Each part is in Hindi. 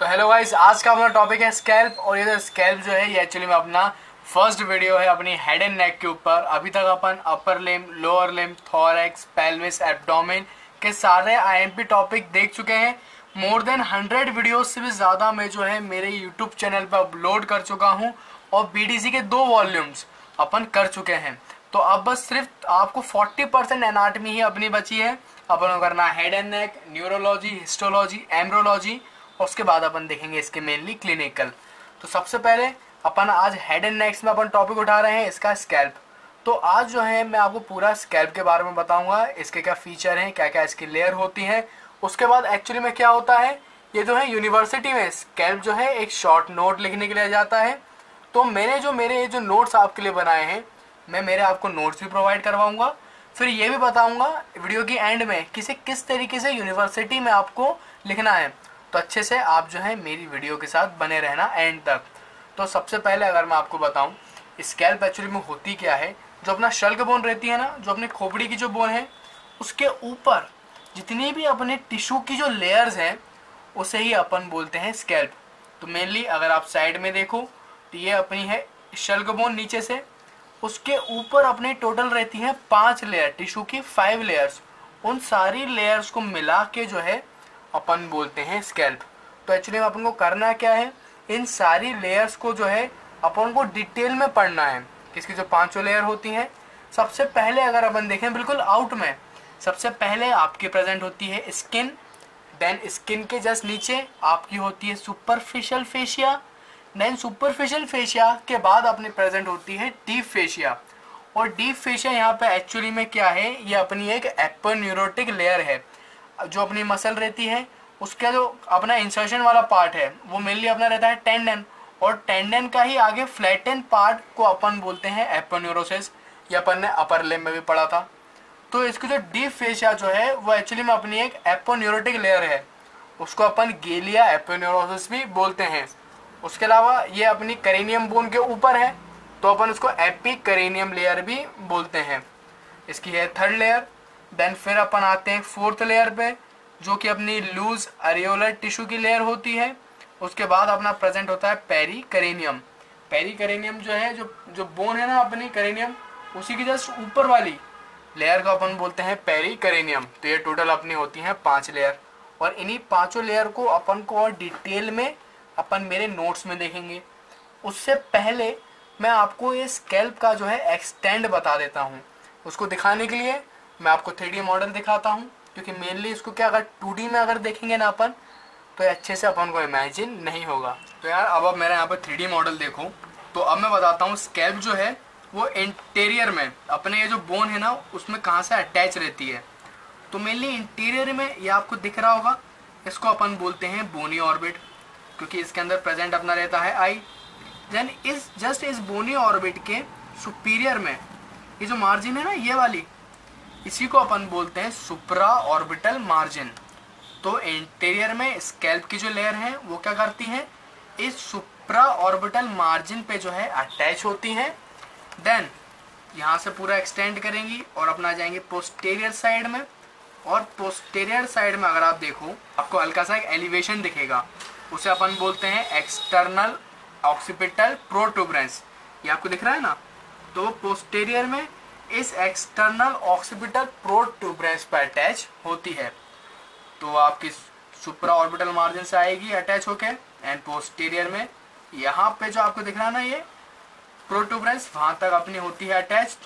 तो हेलो गाइस आज का अपना टॉपिक है स्कैल्प और ये स्कैल्प जो है, ये एक्चुअली में अपना फ़र्स्ट वीडियो है अपनी हेड एंड नेक के ऊपर। अभी तक अपन upper limb lower limb thorax pelvis abdomen के सारे आईएमपी टॉपिक देख चुके हैं। मोर देन हंड्रेड वीडियोस से भी ज़्यादा मैं जो है मेरे यूट्यूब चैनल पर अपलोड कर चुका हूँ और बीडीसी के दो वॉल्यूम्स अपन कर चुके हैं। तो अब बस सिर्फ़ आपको 40 परसेंट ही अपनी बची है। अपन करना head and neck neurology histology embryology और उसके बाद अपन देखेंगे इसके मेनली क्लिनिकल तो सबसे पहले अपन आज हेड एंड नेक्स में अपन टॉपिक उठा रहे हैं, इसका स्कैल्प तो आज जो है, मैं आपको पूरा स्कैल्प के बारे में बताऊँगा, इसके क्या फीचर हैं क्या क्या इसकी लेयर होती है। उसके बाद एक्चुअली में क्या होता है, ये जो है यूनिवर्सिटी में स्कैल्प जो है, एक शॉर्ट नोट लिखने के लिए जाता है। तो मैंने जो मेरे ये जो नोट्स आपके लिए बनाए हैं, मैं मेरे आपको नोट्स भी प्रोवाइड करवाऊँगा। फिर ये भी बताऊँगा वीडियो की एंड में किसे किस तरीके से यूनिवर्सिटी में आपको लिखना है। तो अच्छे से आप जो है मेरी वीडियो के साथ बने रहना एंड तक। तो सबसे पहले अगर मैं आपको बताऊँ स्कैल्प एक्चुअली में होती क्या है? जो अपना शल्क बोन रहती है ना, जो अपनी खोपड़ी की जो बोन है, उसके ऊपर जितनी भी अपने टिश्यू की जो लेयर्स हैं, उसे ही अपन बोलते हैं स्कैल्प तो मेनली अगर आप साइड में देखो तो ये अपनी है शल्क बोन नीचे से। उसके ऊपर अपने टोटल रहती है पाँच लेयर टिश्यू की फाइव लेयर्स उन सारी लेयर्स को मिला के जो है अपन बोलते हैं स्कैल्प तो एक्चुअली में अपन को करना क्या है? इन सारी लेयर्स को जो है, अपन को डिटेल में पढ़ना है। किसकी जो पाँचों लेयर होती हैं। सबसे पहले अगर अपन देखें, बिल्कुल आउट में, सबसे पहले आपकी प्रेजेंट होती है स्किन देन स्किन के जस्ट नीचे आपकी होती है superficial fascia then superficial fascia के बाद अपनी प्रेजेंट होती है डीप फेशिया और डीप फेशिया यहाँ पे एक्चुअली में क्या है? ये अपनी एक एपर न्यूरोटिक लेयर है। जो अपनी मसल रहती है, उसका जो अपना इंसर्शन वाला पार्ट है, वो मेनली अपना रहता है टेंडन और टेंडन का ही आगे फ्लैटन पार्ट को अपन बोलते हैं एपोन्यूरोसिस ये अपन ने अपर लेम में भी पढ़ा था। तो इसकी जो डीप फेशिया जो है, वो एक्चुअली में अपनी एक एपोन्यूरोटिक लेयर है। उसको अपन गेलिया एपोन्यूरोसिस भी बोलते हैं। उसके अलावा ये अपनी करेनियम बोन के ऊपर है तो अपन उसको एपी करेनियम लेयर भी बोलते हैं। इसकी है थर्ड लेयर देन फिर अपन आते हैं फोर्थ लेयर पे, जो कि अपनी लूज अरियोलर टिश्यू की लेयर होती है। उसके बाद अपना प्रेजेंट होता है पेरी करेनियम पेरी करेनियम जो है, जो जो बोन है ना अपनी करेनियम उसी की जस्ट ऊपर वाली लेयर को अपन बोलते हैं पेरी करेनियम तो ये टोटल अपनी होती हैं पाँच लेयर और इन्हीं पाँचों लेयर को अपन को और डिटेल में अपन मेरे नोट्स में देखेंगे। उससे पहले मैं आपको ये स्केल्प का जो है एक्सटेंड बता देता हूँ। उसको दिखाने के लिए मैं आपको थ्री मॉडल दिखाता हूँ, क्योंकि मेनली इसको क्या अगर टू में अगर देखेंगे ना अपन तो अच्छे से अपन को इमेजिन नहीं होगा। तो यार, अब अब मेरा यहाँ पर थ्री मॉडल देखो। तो अब मैं बताता हूँ स्कैल्प जो है, वो इंटीरियर में, अपने ये जो बोन है ना, उसमें कहाँ से अटैच रहती है। तो मेनली इंटीरियर में ये आपको दिख रहा होगा, इसको अपन बोलते हैं बोनी ऑर्बिट क्योंकि इसके अंदर प्रेजेंट अपना रहता है आई देन इस जस्ट इस बोनी ऑर्बिट के सुपीरियर में, ये जो मार्जिन है ना, ये वाली इसी को अपन बोलते हैं सुप्रा ऑर्बिटल मार्जिन। तो इंटीरियर में स्कैल्प की जो लेयर है, वो क्या करती है? इस सुप्रा ऑर्बिटल मार्जिन पे जो है अटैच होती है। देन यहाँ से पूरा एक्सटेंड करेंगी और अपना जाएँगे पोस्टेरियर साइड में। और पोस्टेरियर साइड में अगर आप देखो, आपको हल्का सा एक एलिवेशन दिखेगा। उसे अपन बोलते हैं एक्सटर्नल ऑक्सीपिटल प्रोटूबरेंस ये आपको दिख रहा है ना? तो पोस्टेरियर में इस एक्सटर्नल ऑक्सीपिटल प्रोटूबरेंस पर अटैच होती है। तो आपकी सुपरा ऑर्बिटल मार्जिन से आएगी अटैच होके एंड पोस्टीरियर में। यहाँ पे जो आपको दिख रहा है ना ये प्रोटूबरेंस वहाँ तक अपनी होती है अटैच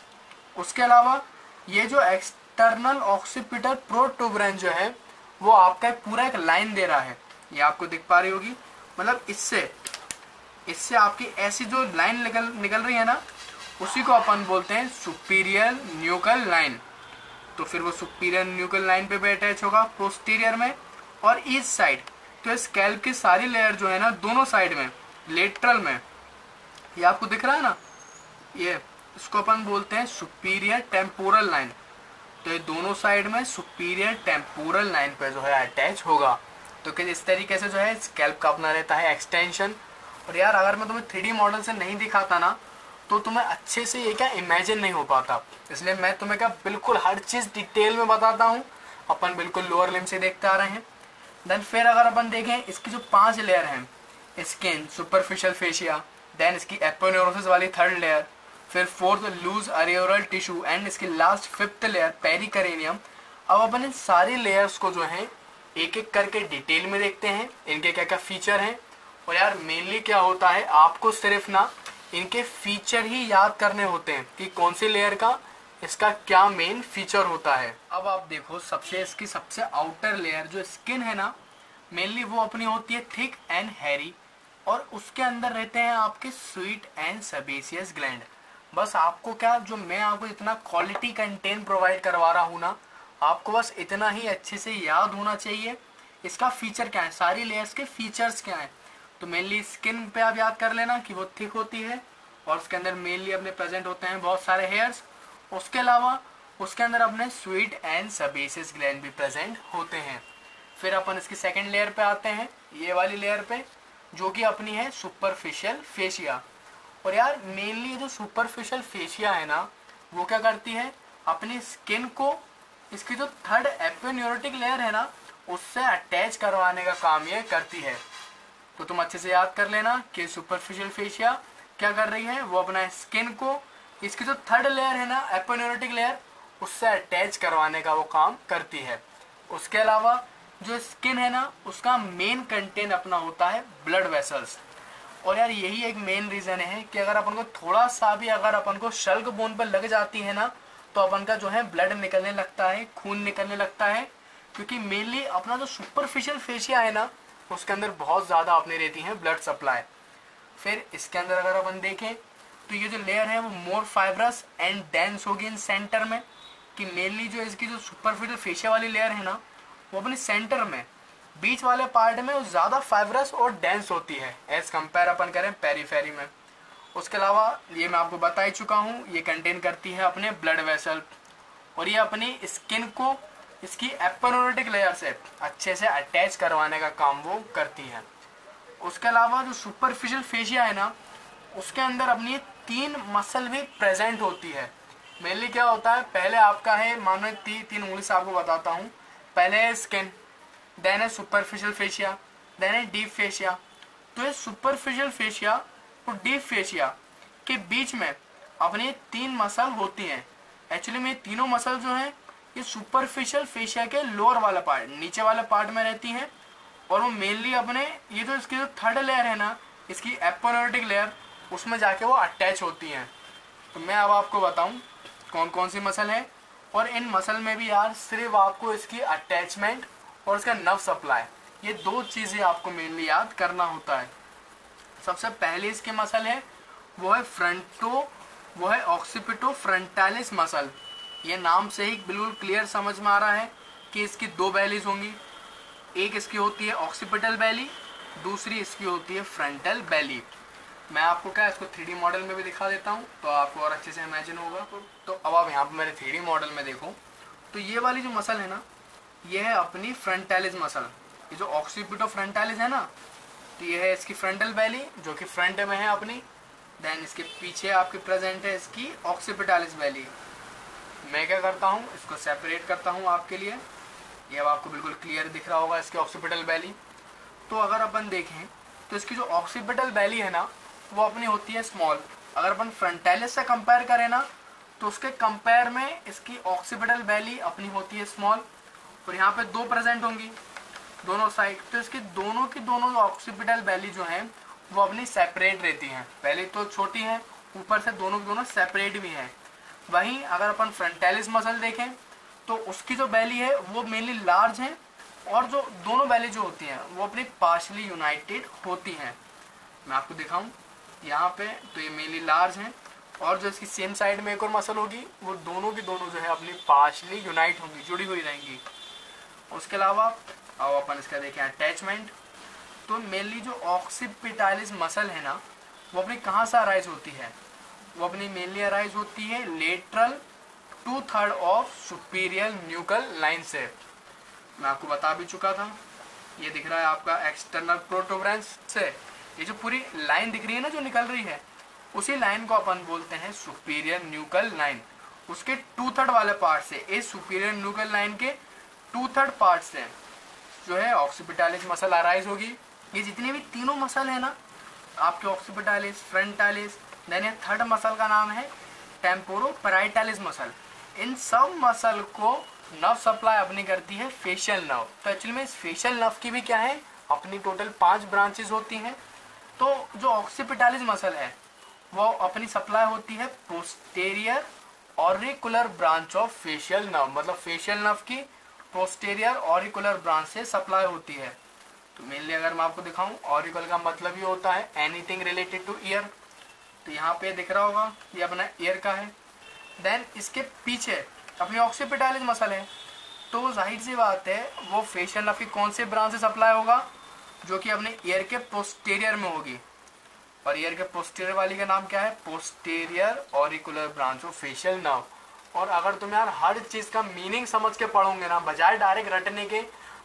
उसके अलावा, ये जो एक्सटर्नल ऑक्सीपिटल प्रोटूबरेंस जो है, वो आपका पूरा एक लाइन दे रहा है। ये आपको दिख पा रही होगी। मतलब इससे इससे आपकी ऐसी जो लाइन निकल निकल रही है ना उसी को अपन बोलते हैं सुपीरियर न्यूकल लाइन तो फिर वो सुपीरियर न्यूकल लाइन पे भी अटैच होगा पोस्टीरियर में और ईच साइड तो स्कैल्प की सारी लेयर जो है ना, दोनों साइड में लेटरल में. ये आपको दिख रहा है ना? ये, इसको अपन बोलते हैं सुपीरियर टेम्पोरल लाइन तो ये दोनों साइड में सुपीरियर टेम्पोरल लाइन पे जो है अटैच होगा. तो कि इस तरीके से जो है स्कैल्प का अपना रहता है एक्सटेंशन और यार, अगर मैं तुम्हें थ्री मॉडल से नहीं दिखाता ना तो तुम्हें अच्छे से ये क्या इमेजिन नहीं हो पाता। इसलिए मैं तुम्हें क्या बिल्कुल हर चीज़ डिटेल में बताता हूँ। अपन बिल्कुल लोअर लिम से देखते आ रहे हैं। देन फिर अगर अपन देखें, इसकी जो पाँच लेयर हैं स्किन सुपरफिशियल फेशिया देन इसकी एपोन्यूरोसिस वाली थर्ड लेयर फिर fourth loose areolar tissue and इसकी लास्ट फिफ्थ लेयर पेरिकरेनियम अब अपन इन सारी लेयर्स को जो है एक एक करके डिटेल में देखते हैं। इनके क्या क्या फीचर हैं? और यार मेनली क्या होता है, आपको सिर्फ़ ना इनके फीचर ही याद करने होते हैं कि कौन से लेयर का, इसका क्या मेन फीचर होता है। अब आप देखो, सबसे इसकी सबसे आउटर लेयर जो स्किन है ना मेनली वो अपनी होती है थिक एंड हैरी और उसके अंदर रहते हैं आपके स्वीट एंड सबेसियस ग्लैंड बस आपको क्या, जो मैं आपको इतना क्वालिटी कंटेंट प्रोवाइड करवा रहा हूँ ना, आपको बस इतना ही अच्छे से याद होना चाहिए। इसका फीचर क्या है? सारी लेयर्स के फीचर्स क्या हैं? तो मेनली स्किन पे आप याद कर लेना कि वो थिक होती है और उसके अंदर मेनली अपने प्रेजेंट होते हैं बहुत सारे हेयर्स उसके अलावा उसके अंदर अपने स्वीट एंड सबेसिस ग्लैंड भी प्रेजेंट होते हैं। फिर अपन इसकी सेकेंड लेयर पे आते हैं, ये वाली लेयर पे, जो कि अपनी है सुपरफिशियल फेशिया और यार मेनली जो सुपरफिशियल फेशिया है ना, वो क्या करती है? अपनी स्किन को, इसकी जो थर्ड एपोन्यूरोटिक लेयर है ना, उससे अटैच करवाने का काम ये करती है। तो तुम अच्छे से याद कर लेना कि सुपरफिशियल फेशिया क्या कर रही है? वो अपना स्किन को, इसकी जो थर्ड लेयर है ना एपोन्यूरोटिक लेयर उससे अटैच करवाने का वो काम करती है। उसके अलावा जो स्किन है ना, उसका मेन कंटेंट अपना होता है ब्लड वेसल्स और यार, यही एक मेन रीजन है कि अगर अपन को थोड़ा सा भी, अगर अपन को शल्क बोन पर लग जाती है ना तो अपन का जो है ब्लड निकलने लगता है, खून निकलने लगता है। क्योंकि मेनली अपना जो सुपरफिशियल फेशिया है ना उसके अंदर बहुत ज़्यादा अपने रहती हैं ब्लड सप्लाई फिर इसके अंदर अगर अपन देखें तो ये जो लेयर है वो मोर फाइब्रस एंड डेंस होगी इन सेंटर में, कि मेनली जो इसकी जो सुपरफिशियल फेशिया वाली लेयर है ना, वो अपने सेंटर में, बीच वाले पार्ट में वो ज़्यादा फाइब्रस और डेंस होती है एज कंपेयर अपन करें पेरीफेरी में। उसके अलावा ये मैं आपको बता ही चुका हूँ, ये कंटेन करती है अपने ब्लड वेसल और ये अपनी स्किन को इसकी एपरोटिक लेयर से अच्छे से अटैच करवाने का काम वो करती है। उसके अलावा जो सुपरफिशियल फेशिया है ना उसके अंदर अपनी तीन मसल भी प्रेजेंट होती है। मेनली क्या होता है पहले आपका है मानो ती, तीन उंगली से आपको बताता हूँ। पहले है स्किन देन है सुपरफिशियल फेशिया देन है डीप फेशिया तो ये सुपरफिशियल फेशिया और डीप फेशिया के बीच में अपनी तीन मसल होती हैं। एक्चुअली में तीनों मसल जो हैं ये सुपरफिशियल फेशिया के लोअर वाला पार्ट नीचे वाले पार्ट में रहती है और वो मेनली अपने, ये जो तो इसकी जो थर्ड लेयर है ना, इसकी एपोनोटिक लेयर उसमें जाके वो अटैच होती हैं। तो मैं अब आपको बताऊँ कौन कौन सी मसल है और इन मसल में भी यार सिर्फ़ आपको इसकी अटैचमेंट और इसका नव सप्लाई ये दो चीज़ें आपको मेनली याद करना होता है। सबसे पहले इसकी मसल है, वो है फ्रंटो वो है ऑक्सीपिटो फ्रंटालिस मसल ये नाम से ही बिल्कुल क्लियर समझ में आ रहा है कि इसकी दो बैलीज होंगी। एक इसकी होती है ऑक्सीपिटल बैली दूसरी इसकी होती है फ्रंटल बैली मैं आपको क्या, इसको थ्री मॉडल में भी दिखा देता हूँ तो आपको और अच्छे से इमेजिन होगा। तो अब आप यहाँ पर मेरे थ्री मॉडल में देखो। तो ये वाली जो मसल है ना, ये है अपनी फ्रंटैलिस मसल ये जो ऑक्सीपिटो फ्रंटैलिस है ना तो ये है इसकी फ्रंटल बैली जो कि फ्रंट में है अपनी। देन इसके पीछे आपकी प्रेजेंट है इसकी ऑक्सीपिटालिस बैली मैं क्या करता हूँ, इसको सेपरेट करता हूँ आपके लिए। ये अब आपको बिल्कुल क्लियर दिख रहा होगा इसकी ऑक्सीपिटल वैली तो अगर अपन देखें तो इसकी जो ऑक्सीपिटल वैली है ना, वो अपनी होती है स्मॉल अगर अपन फ्रंटेलिस से कंपेयर करें ना तो उसके कंपेयर में इसकी ऑक्सीपिटल वैली अपनी होती है स्मॉल और यहाँ पे दो प्रेजेंट होंगी, दोनों साइड तो इसकी दोनों की दोनों ऑक्सीपिटल वैली जो है, वो अपनी सेपरेट रहती हैं। पहले तो छोटी है, ऊपर से दोनों की दोनों सेपरेट भी हैं। वहीं अगर अपन फ्रंटेलिस मसल देखें तो उसकी जो बैली है, वो मेनली लार्ज है और जो दोनों बैली जो होती हैं, वो अपनी पार्शली यूनाइटेड होती हैं। मैं आपको दिखाऊँ, यहाँ पे तो ये मेनली लार्ज हैं और जो इसकी सेम साइड में एक और मसल होगी, वो दोनों की दोनों जो है अपनी पार्शली यूनाइट होंगी, जुड़ी हुई रहेंगी। उसके अलावा, अब अपन इसका देखें अटैचमेंट तो मेनली जो ऑक्सीपिटालिस मसल है ना, वो अपनी कहाँ से अराइज होती है? वो अपनी मेनली अराइज होती है lateral two third of superior nuchal line से। मैं आपको बता भी चुका था। ये दिख रहा है आपका एक्सटर्नल प्रोटोब्रेंस से। ये जो पूरी लाइन दिख रही है ना, जो निकल रही है, उसी लाइन को अपन बोलते हैं सुपीरियर न्यूकल लाइन। उसके टू थर्ड वाले पार्ट से, इस सुपीरियर न्यूकल लाइन के टू थर्ड पार्ट से जो है ऑक्सीपिटालिस मसल अराइज होगी। ये जितने भी तीनों मसल है ना, आपके ऑक्सीपिटालिस, फ्रंटालिस देन ये थर्ड मसल का नाम है टेम्पोरो पैराइटालिस मसल इन सब मसल को नर्व सप्लाई अपनी करती है फेशियल नर्व तो एक्चुअली में इस फेशियल नर्व की भी क्या है? अपनी टोटल पाँच ब्रांचेस होती हैं। तो जो ऑक्सीपिटालिस मसल है, वो अपनी सप्लाई होती है posterior auricular branch of facial nerve मतलब फेशियल नर्व की पोस्टेरियर ऑरिकुलर ब्रांच से सप्लाई होती है। तो मेनली अगर मैं आपको दिखाऊँ ऑरिकल का मतलब ये होता है एनीथिंग रिलेटेड टू ईयर तो यहाँ पे दिख रहा होगा, ये अपना एयर का है। देन इसके पीछे अपनी ऑक्सीपिटालिस मसल है। तो ज़ाहिर सी बात है, वो फेशियल नर्व की कौन से ब्रांच से सप्लाई होगा, जो कि अपने ईयर के पोस्टेरियर में होगी। और ईयर के पोस्टेरियर वाली का नाम क्या है? Posterior auricular branch of facial nerve और अगर तुम यार हर चीज़ का मीनिंग समझ के पढ़ोगे ना, बजाय डायरेक्ट रटने के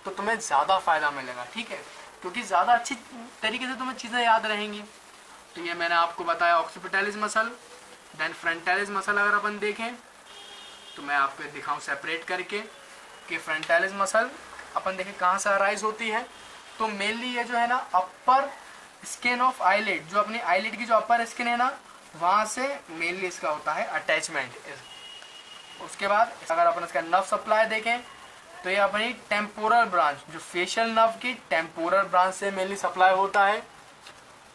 तो तुम्हें ज़्यादा फ़ायदा मिलेगा, ठीक है? क्योंकि ज़्यादा अच्छी तरीके से तुम्हें चीज़ें याद रहेंगी। तो ये मैंने आपको बताया occipitalis muscle then frontalis muscle अगर अपन देखें तो मैं आपको दिखाऊँ सेपरेट करके कि फ्रंटालिस मसल अपन देखें कहाँ से अराइज होती है। तो मेनली ये जो है ना अपर स्किन ऑफ़ आईलेट जो अपनी आईलेट की जो अपर स्किन है ना, वहाँ से मेनली इसका होता है अटैचमेंट उसके बाद अगर अपन इसका नर्व सप्लाई देखें तो ये अपनी टेम्पोरल ब्रांच जो फेशियल नर्व की टेम्पोरल ब्रांच से मेनली सप्लाई होता है।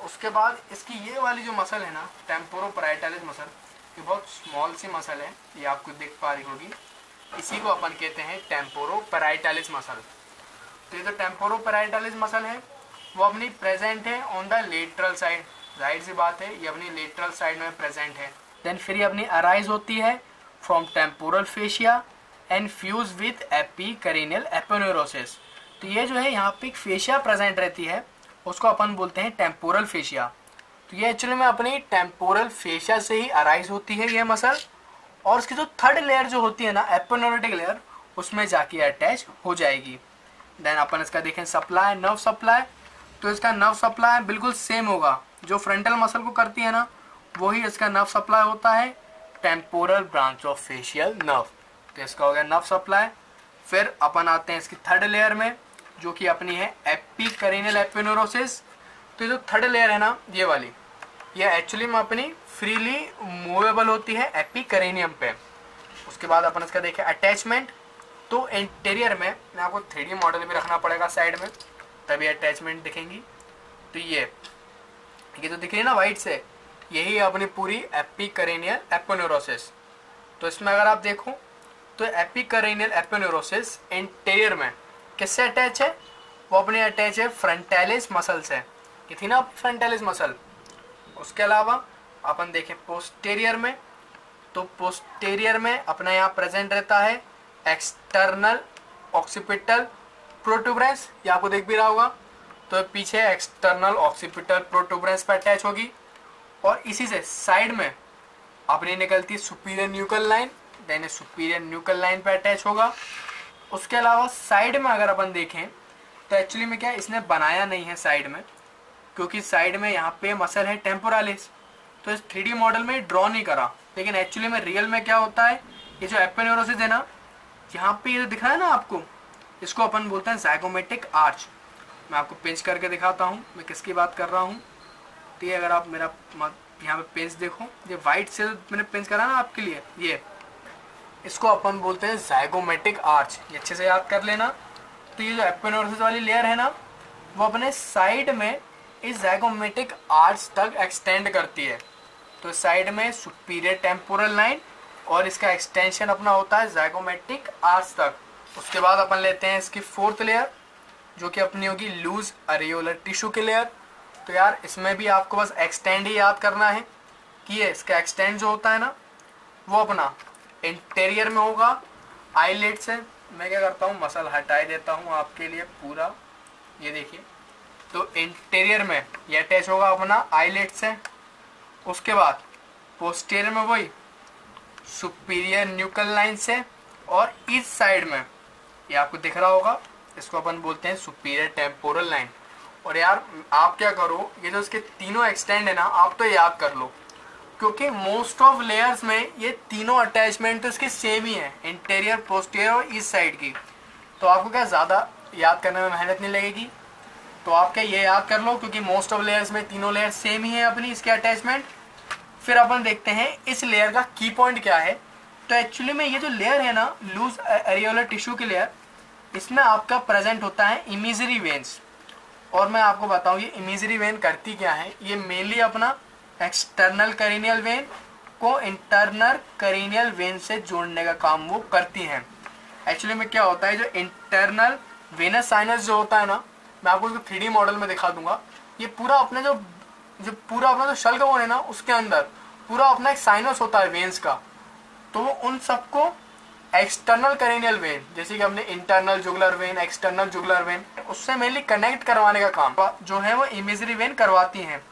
उसके बाद इसकी ये वाली जो मसल है ना टेम्पोरो पराइटालिस मसल, ये बहुत स्मॉल सी मसल है, ये आपको दिख पा रही होगी। इसी को अपन कहते हैं टेम्पोरो पेराइटालिस मसल। तो ये जो टेम्पोरो पेराइटालिस मसल है, वो अपनी प्रेजेंट है ऑन द लेटरल साइड ज़ाहिर सी बात है, ये अपनी लेटरल साइड में प्रेजेंट है। देन फिर ये अपनी अराइज होती है from temporal fascia and fuse with epicranial aponeurosis तो ये जो है, यहाँ पे एक फेशिया प्रेजेंट रहती है। उसको अपन बोलते हैं टेम्पोरल फेशिया तो ये एक्चुअली में अपनी टेम्पोरल फेशिया से ही अराइज होती है ये मसल और उसकी जो थर्ड लेयर जो होती है ना एपोनोरेटिक लेयर उसमें जाके अटैच हो जाएगी। देन अपन इसका देखें सप्लाई नर्व सप्लाई तो इसका नर्व सप्लाई बिल्कुल सेम होगा। जो फ्रंटल मसल को करती है ना, वही इसका नर्व सप्लाई होता है temporal branch of facial nerve तो इसका हो गया नर्व सप्लाई फिर अपन आते हैं इसकी थर्ड लेयर में। जो कि अपनी है एपी करीनल एपिनोरोसिस तो जो थर्ड लेयर है ना, ये वाली, ये एक्चुअली में अपनी फ्रीली मूवेबल होती है एपी करेनियम पे। उसके बाद अपन इसका देखें अटैचमेंट तो इंटीरियर में, मैं आपको थ्री मॉडल भी रखना पड़ेगा साइड में, तभी अटैचमेंट दिखेंगी। तो ये ये तो दिख रही है ना वाइट से, यही अपनी पूरी एपी करेनियल एपोन्यूरोसिस तो इसमें अगर आप देखो तो एपी करेनियल एपोन्यूरोसिस इंटीरियर में। किससे अटैच है? वो अपने अटैच है फ्रंटेलिस मसल से। ये थी ना फ्रंटेलिस मसल उसके अलावा, अपन देखें पोस्टेरियर में तो पोस्टेरियर में अपना यहाँ प्रेजेंट रहता है एक्सटर्नल ऑक्सीपिटल प्रोटूबरेंस ये आपको देख भी रहा होगा। तो पीछे एक्सटर्नल ऑक्सीपिटल प्रोटूबरेंस पर अटैच होगी। और इसी से साइड में अपनी निकलती superior nuchal line then superior nuchal line पर अटैच होगा। उसके अलावा साइड में अगर अपन देखें तो एक्चुअली में क्या इसने बनाया नहीं है साइड में, क्योंकि साइड में यहाँ पे मसल है टेम्पोरालिस तो इस थ्री मॉडल में ड्रॉ नहीं करा। लेकिन एक्चुअली में रियल में क्या होता है, ये जो एपेन्यूरोसिस है ना, यहाँ पे ये दिख रहा है ना आपको, इसको अपन बोलते हैं जैगोमेटिक आर्च मैं आपको पेंच करके दिखाता हूँ, मैं किसकी बात कर रहा हूँ। तो ये अगर आप मेरा, यहाँ पे पेंच देखो, ये वाइट से मैंने पेंच करा ना आपके लिए, ये। इसको अपन बोलते हैं जैगोमेटिक आर्च ये अच्छे से याद कर लेना। तो ये जो एपेनोरसिस वाली लेयर है ना, वो अपने साइड में इस जैगोमेटिक आर्च तक एक्सटेंड करती है। तो साइड में सुपीरियर टेम्पोरल लाइन और इसका एक्सटेंशन अपना होता है जैगोमेटिक आर्च तक। उसके बाद अपन लेते हैं इसकी फोर्थ लेयर जो कि अपनी होगी लूज अरियोलर टिश्यू की लेयर तो यार, इसमें भी आपको बस एक्सटेंड ही याद करना है कि ये इसका एक्सटेंड जो होता है ना, वो अपना इंटीरियर में होगा आईलेट से मैं क्या करता हूँ, मसल हटाई देता हूँ आपके लिए पूरा। ये देखिए। तो इंटीरियर में ये अटैच होगा अपना आईलेट से उसके बाद पोस्टेरियर में वही सुपीरियर न्यूकल लाइन से और इस साइड में, ये आपको दिख रहा होगा, इसको अपन बोलते हैं सुपीरियर टेम्पोरल लाइन और यार, आप क्या करो, ये जो इसके तीनों एक्सटेंड है ना, आप तो याद कर लो। क्योंकि मोस्ट ऑफ़ लेयर्स में ये तीनों अटैचमेंट इसके सेम ही है इंटीरियर पोस्टीरियर और इस साइड की। तो आपको क्या ज़्यादा याद करने में मेहनत नहीं लगेगी? तो आप क्या ये याद कर लो, क्योंकि मोस्ट ऑफ़ लेयर्स में तीनों लेयर सेम ही है अपनी इसके अटैचमेंट फिर अपन देखते हैं इस लेयर का की पॉइंट क्या है। तो एक्चुअली में ये जो लेयर है ना लूज एरियोलर टिश्यू की लेयर इसमें आपका प्रेजेंट होता है इमिजरी वेन्स और मैं आपको बताऊँ, ये इमिजरी वेन करती क्या है? ये मेनली अपना एक्सटर्नल करीनियल वेन को इंटरनल करीनियल वेन से जोड़ने का काम वो करती हैं। एक्चुअली में क्या होता है, जो इंटरनल वेनस साइनस जो होता है ना, मैं आपको उसको थ्री मॉडल में दिखा दूँगा। ये पूरा अपने जो जो पूरा अपना जो शल्क वो है ना, उसके अंदर पूरा अपना एक साइनस होता है वेन्स का। तो वो उन सबको एक्सटर्नल करेनियल वेन, जैसे कि हमने internal jugular vein, external jugular vein, उससे मेनली कनेक्ट करवाने का काम जो है वो इमेजरी वेन करवाती हैं।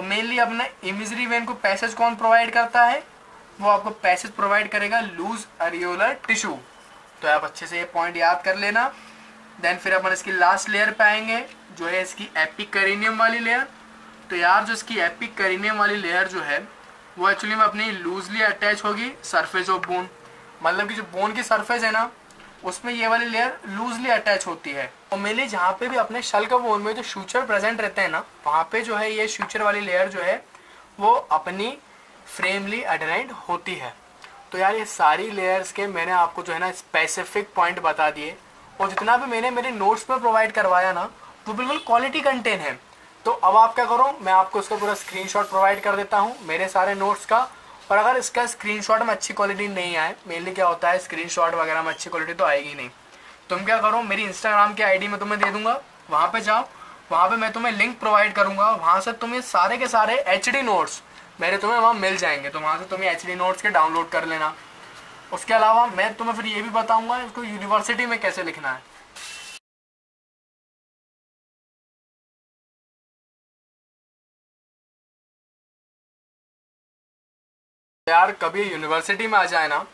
और मेनली अपने इमेजरी वेन को पैसेज कौन प्रोवाइड करता है? वो आपको पैसेज प्रोवाइड करेगा लूज अरियोलर टिश्यू तो आप अच्छे से ये पॉइंट याद कर लेना। देन फिर अपन इसकी लास्ट लेयर पे आएँगे, जो है इसकी एपिक करीनियम वाली लेयर तो यार जो इसकी एपिक करीनियम वाली लेयर जो है, वो एक्चुअली में अपनी लूजली अटैच होगी सरफेस ऑफ़ बोन मतलब कि जो बोन की सरफेस है ना, उसमें ये वाली लेयर लूजली अटैच होती है। और मेनली जहाँ पे भी अपने शल का बोन में जो फ्यूचर प्रेजेंट रहते हैं ना, वहाँ पे जो है ये फ्यूचर वाली लेयर जो है, वो अपनी फ्रेमली अडराइंड होती है। तो यार ये सारी लेयर्स के मैंने आपको जो है ना स्पेसिफिक पॉइंट बता दिए। और जितना भी मैंने मेरे नोट्स में प्रोवाइड करवाया ना, वो बिल्कुल क्वालिटी कंटेन है। तो अब आप क्या करो, मैं आपको इसका पूरा स्क्रीनशॉट प्रोवाइड कर देता हूँ, मेरे सारे नोट्स का। और अगर इसका स्क्रीनशॉट में अच्छी क्वालिटी नहीं आए मेनली क्या होता है स्क्रीनशॉट वगैरह में अच्छी क्वालिटी तो आएगी नहीं। तुम क्या करो, मेरी इंस्टाग्राम की आईडी में तुम्हें दे दूँगा, वहाँ पे जाओ, वहाँ पे मैं तुम्हें लिंक प्रोवाइड करूँगा, वहाँ से तुम्हें सारे के सारे एचडी नोट्स मेरे तुम्हें वहाँ मिल जाएँगे तो वहाँ से तुम्हें एच नोट्स के डाउनलोड कर लेना। उसके अलावा मैं तुम्हें फिर ये भी बताऊँगा, इसको यूनिवर्सिटी में कैसे लिखना है। यार, कभी यूनिवर्सिटी में आ जाए ना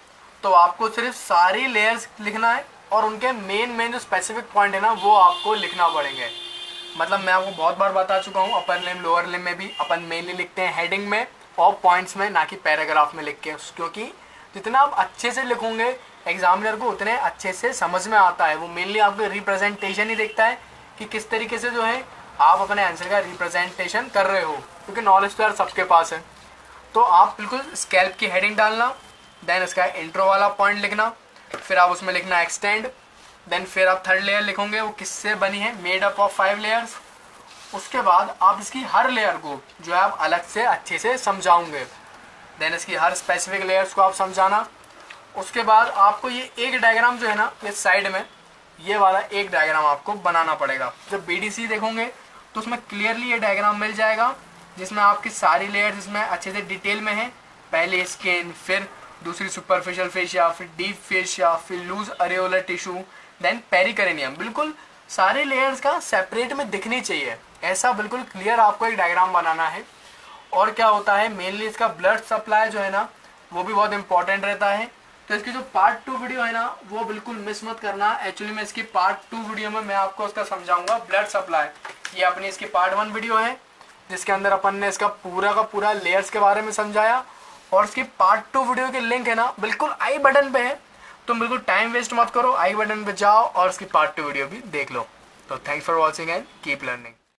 तो आपको सिर्फ़ सारी लेयर्स लिखना है और उनके मेन मेन जो स्पेसिफिक पॉइंट है ना, वो आपको लिखना पड़ेंगे। मतलब मैं आपको बहुत बार बता चुका हूँ अपर लिम लोअर लिम में भी अपन मेनली लिखते हैं हेडिंग में और पॉइंट्स में, ना कि पैराग्राफ में लिख के, क्योंकि जितना आप अच्छे से लिखोगे एग्जामिनर को उतने अच्छे से समझ में आता है। वो मेनली आपको रिप्रेजेंटेशन ही देखता है कि किस तरीके से जो है आप अपने आंसर का रिप्रेजेंटेशन कर रहे हो, क्योंकि नॉलेज तो यार सबके पास है। तो आप बिल्कुल स्कैल्प की हेडिंग डालना देन इसका इंट्रो वाला पॉइंट लिखना फिर आप उसमें लिखना एक्सटेंड देन फिर आप थर्ड लेयर लिखोगे, वो किससे बनी है? Made up of five layers उसके बाद आप इसकी हर लेयर को जो है आप अलग से अच्छे से समझाओगे। देन इसकी हर स्पेसिफिक लेयर्स को आप समझाना। उसके बाद आपको ये एक डायग्राम जो है ना, ये साइड में, ये वाला एक डायग्राम आपको बनाना पड़ेगा। जब बी देखोगे तो उसमें क्लियरली ये डायग्राम मिल जाएगा, जिसमें आपकी सारी लेयर्स इसमें अच्छे से डिटेल में है। पहले स्किन फिर दूसरी सुपरफिशियल फेशिया फिर डीप फेशिया फिर loose areolar tissue then pericranium बिल्कुल सारे लेयर्स का सेपरेट में दिखनी चाहिए। ऐसा बिल्कुल क्लियर आपको एक डायग्राम बनाना है। और क्या होता है मेनली इसका ब्लड सप्लाई जो है ना, वो भी बहुत इंपॉर्टेंट रहता है। तो इसकी जो पार्ट टू वीडियो है ना, वो बिल्कुल मिस मत करना। एक्चुअली में इसकी पार्ट टू वीडियो में, मैं आपको उसका समझाऊँगा ब्लड सप्लाई ये अपनी इसकी पार्ट वन वीडियो है, जिसके अंदर अपन ने इसका पूरा का पूरा लेयर्स के बारे में समझाया। और उसकी पार्ट टू वीडियो के लिंक है ना, बिल्कुल आई बटन पे है। तुम बिल्कुल टाइम वेस्ट मत करो आई बटन पे जाओ और उसकी पार्ट टू वीडियो भी देख लो। तो thanks for watching and keep learning